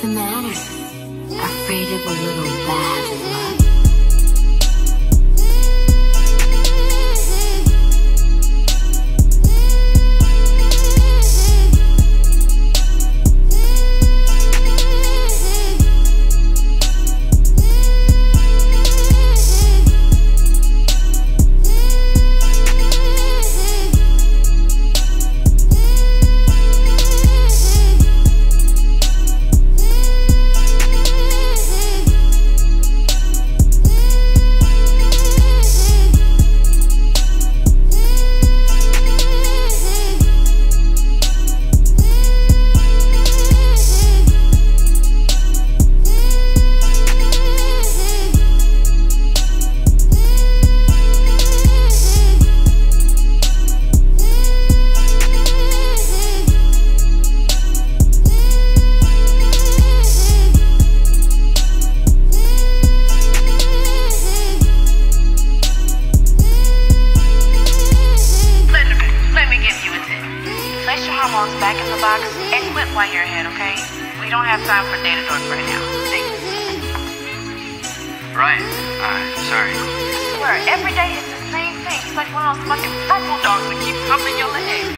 What's the matter? Afraid of a little bad luck? Box and quit while you're ahead, okay? We don't have time for data dork right now. Thanks. Ryan, uh, sorry. I swear, every day it's the same thing. It's like one of those fucking purple dogs that keep coming your leg.